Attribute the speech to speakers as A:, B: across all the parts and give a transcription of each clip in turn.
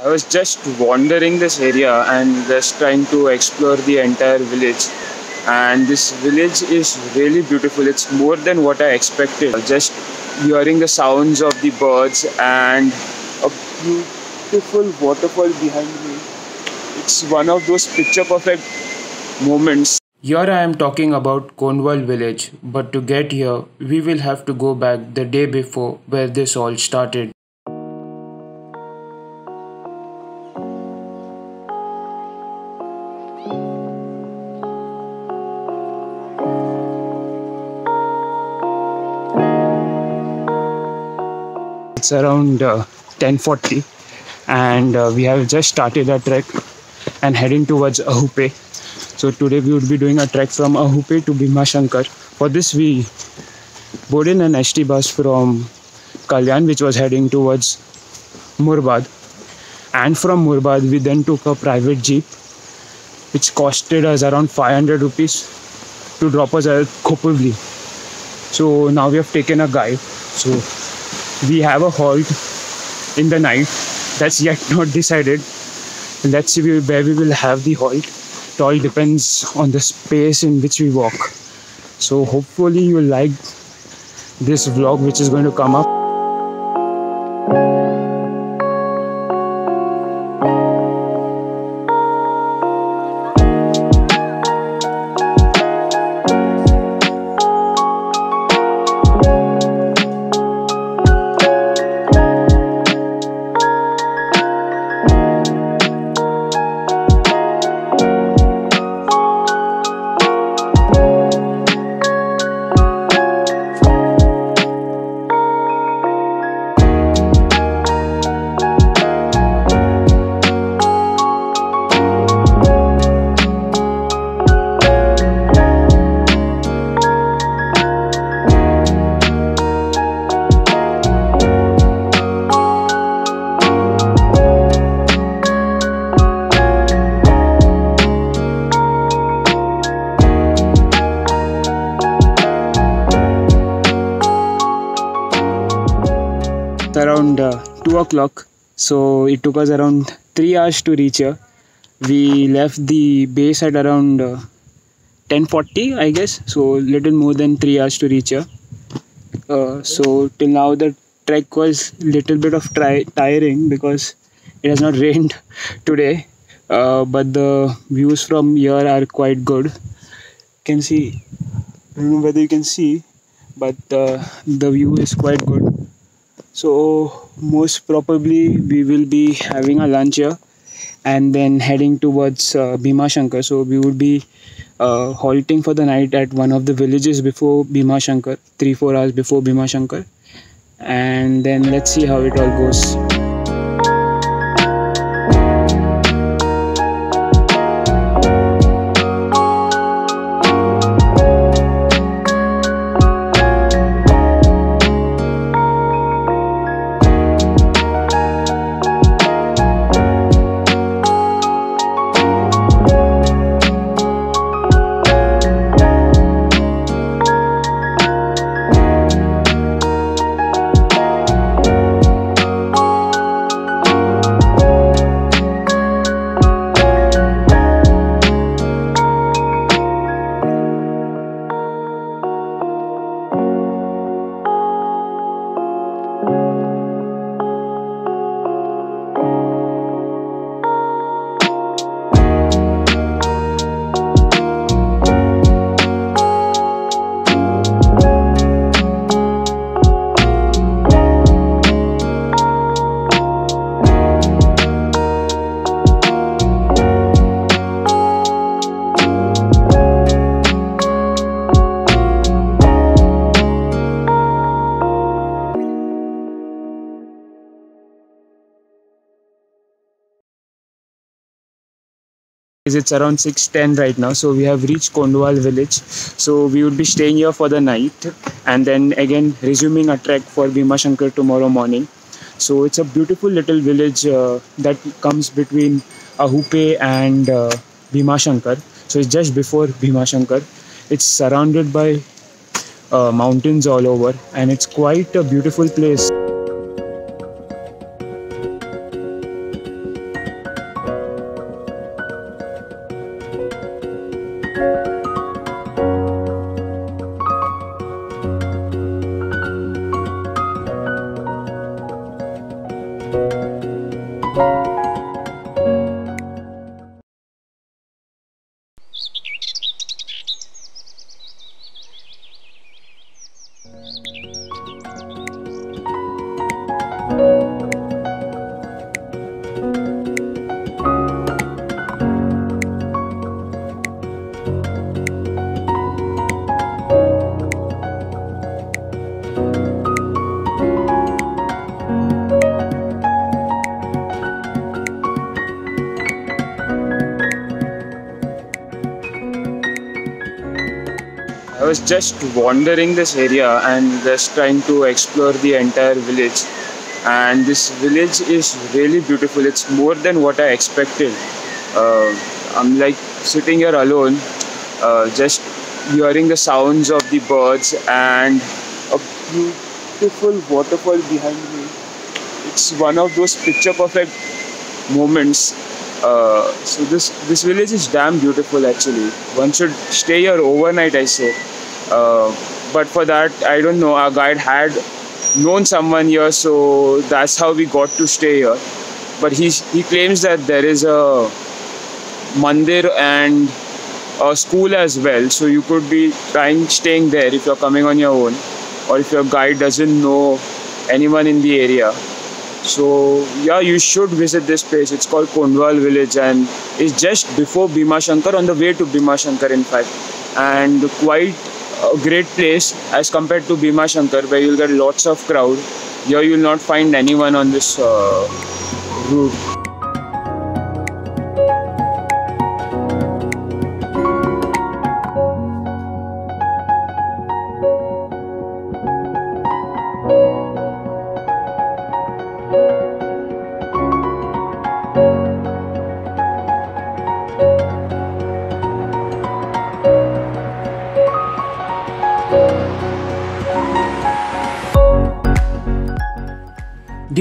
A: I was just wandering this area and just trying to explore the entire village. And this village is really beautiful. It's more than what I expected. Just hearing the sounds of the birds and a beautiful waterfall behind me. It's one of those picture perfect moments. Here I am talking about Kondwal village, but to get here, we will have to go back the day before where this all started. Around uh, 10:40, and uh, we have just started our trek and heading towards Ahupe. So today we would be doing a trek from Ahupe to Bhima Shankar. For this, we boarded an ST bus from Kalyan, which was heading towards Murbad, and from Murbad we then took a private jeep, which costed us around 500 rupees to drop us at Khopavli. So now we have taken a guide. So we have a halt in the night. That's yet not decided. Let's see where we will have the halt. It all depends on the space in which we walk. So hopefully you like this vlog which is going to come up around uh, 2 o'clock. So it took us around 3 hours to reach here. We left the base at around uh, 1040 i guess. So little more than 3 hours to reach here. Uh, so till now the trek was little bit of tri- tiring because it has not rained today. Uh, but the views from here are quite good. You can see I don't know whether you can see but uh, the view is quite good so most probably we will be having a lunch here and then heading towards uh, Bhima Shankar. So we would be uh, halting for the night at one of the villages before Bhima Shankar, three four hours before Bhima Shankar, and then let's see how it all goes. It's around 6.10 right now. So we have reached kondwal village. So we would be staying here for the night and then again resuming a trek for bhima shankar tomorrow morning. So it's a beautiful little village uh, that comes between ahupe and uh, bhima shankar. So it's just before bhima shankar. It's surrounded by uh, mountains all over and it's quite a beautiful place I was just wandering this area and just trying to explore the entire village. And this village is really beautiful. It's more than what I expected. Uh, I'm like sitting here alone, uh, just hearing the sounds of the birds and a beautiful waterfall behind me. It's one of those picture perfect moments uh, so this this village is damn beautiful actually. One should stay here overnight, I say. Uh, but for that, I don't know. Our guide had known someone here, so that's how we got to stay here. But he he claims that there is a mandir and a school as well, so you could be trying staying there if you're coming on your own, or if your guide doesn't know anyone in the area. So yeah, you should visit this place. It's called Kondwal village and it's just before Bhima Shankar on the way to Bhima Shankar in fact. And quite a great place as compared to Bhima Shankar where you'll get lots of crowd. Here you'll not find anyone on this uh, route.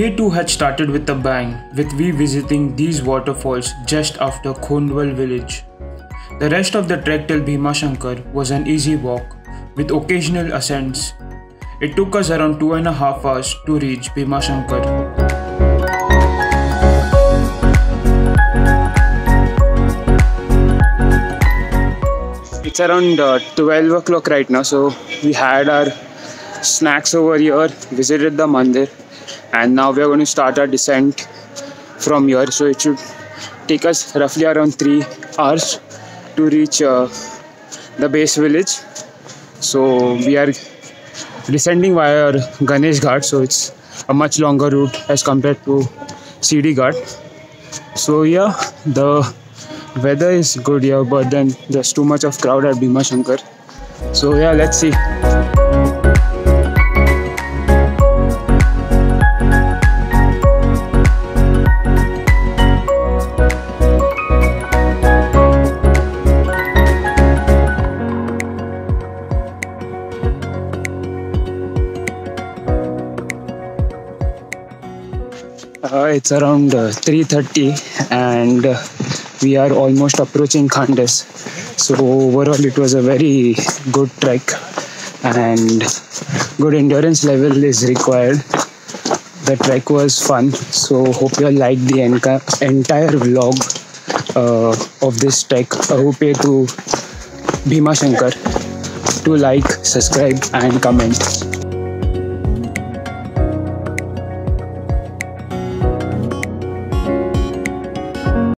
B: Day 2 had started with a bang, with we visiting these waterfalls just after Kondwal village. The rest of the trek till Bhima Shankar was an easy walk, with occasional ascents. It took us around two and a half hours to reach Bhima Shankar.
A: It's around uh, 12 o'clock right now, so we had our snacks over here, visited the mandir, and now we are going to start our descent from here. So it should take us roughly around three hours to reach uh, the base village. So we are descending via Ganesh Ghat, so it's a much longer route as compared to Shidi Ghat. So yeah, the weather is good here, but then there's too much of crowd at Bhima Shankar. So yeah, let's see. Uh, it's around uh, 3.30 and uh, we are almost approaching Khandas. So overall it was a very good trek and good endurance level is required. The trek was fun. So hope you all liked the entire vlog uh, of this trek. I hope you to Bhima Shankar to like, subscribe and comment.